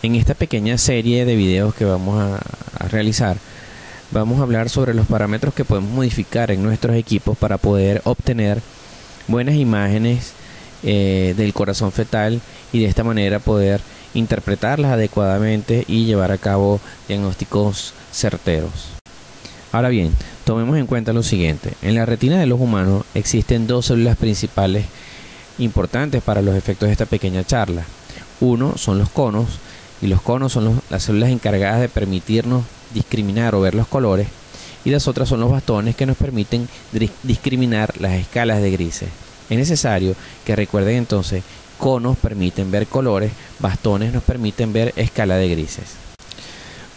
En esta pequeña serie de videos que vamos a, realizar, vamos a hablar sobre los parámetros que podemos modificar en nuestros equipos para poder obtener buenas imágenes eh, del corazón fetal y de esta manera poder interpretarlas adecuadamente y llevar a cabo diagnósticos certeros. Ahora bien, tomemos en cuenta lo siguiente. En la retina de los humanos existen dos células principales importantes para los efectos de esta pequeña charla. Uno son los conos, y los conos son las células encargadas de permitirnos discriminar o ver los colores, y las otras son los bastones que nos permiten discriminar las escalas de grises. Es necesario que recuerden entonces, conos permiten ver colores, bastones nos permiten ver escala de grises.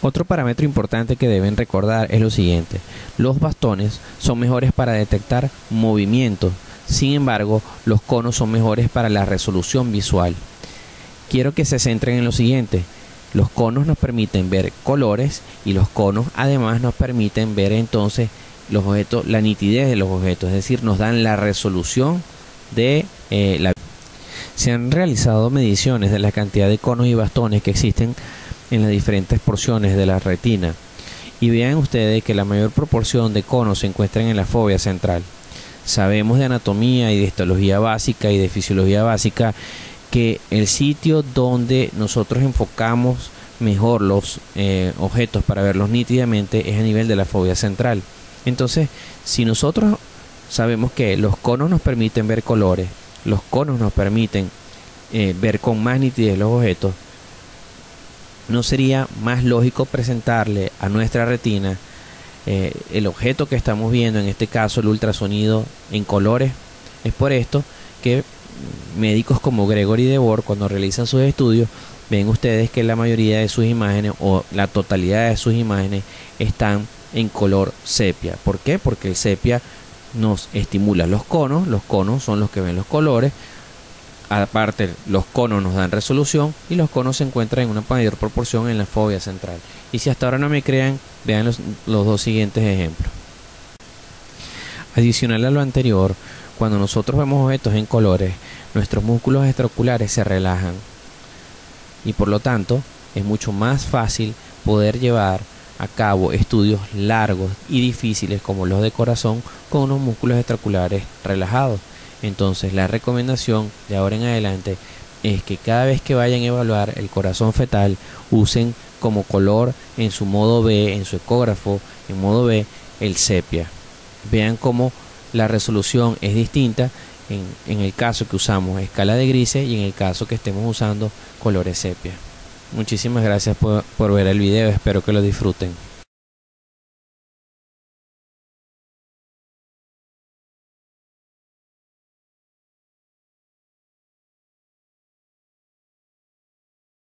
Otro parámetro importante que deben recordar es lo siguiente, los bastones son mejores para detectar movimientos, sin embargo los conos son mejores para la resolución visual. Quiero que se centren en lo siguiente, los conos nos permiten ver colores y los conos además nos permiten ver entonces los objetos, la nitidez de los objetos, es decir, nos dan la resolución de eh, la se han realizado mediciones de la cantidad de conos y bastones que existen en las diferentes porciones de la retina y vean ustedes que la mayor proporción de conos se encuentran en la fobia central. Sabemos de anatomía y de histología básica y de fisiología básica que el sitio donde nosotros enfocamos mejor los eh, objetos para verlos nítidamente es a nivel de la fobia central. Entonces, si nosotros sabemos que los conos nos permiten ver colores, los conos nos permiten eh, ver con más nitidez los objetos, ¿no sería más lógico presentarle a nuestra retina eh, el objeto que estamos viendo, en este caso el ultrasonido en colores? Es por esto que médicos como Gregory Debord, cuando realizan sus estudios, ven ustedes que la mayoría de sus imágenes o la totalidad de sus imágenes están en color sepia. ¿Por qué? Porque el sepia nos estimula los conos, los conos son los que ven los colores, aparte los conos nos dan resolución y los conos se encuentran en una mayor proporción en la fobia central. Y si hasta ahora no me crean, vean los, los dos siguientes ejemplos. Adicional a lo anterior, cuando nosotros vemos objetos en colores, nuestros músculos extraoculares se relajan y por lo tanto es mucho más fácil poder llevar a cabo estudios largos y difíciles como los de corazón con unos músculos extraculares relajados. Entonces la recomendación de ahora en adelante es que cada vez que vayan a evaluar el corazón fetal usen como color en su modo B, en su ecógrafo, en modo B, el sepia. Vean cómo la resolución es distinta en, el caso que usamos escala de grises y en el caso que estemos usando colores sepia. Muchísimas gracias por ver el video, espero que lo disfruten.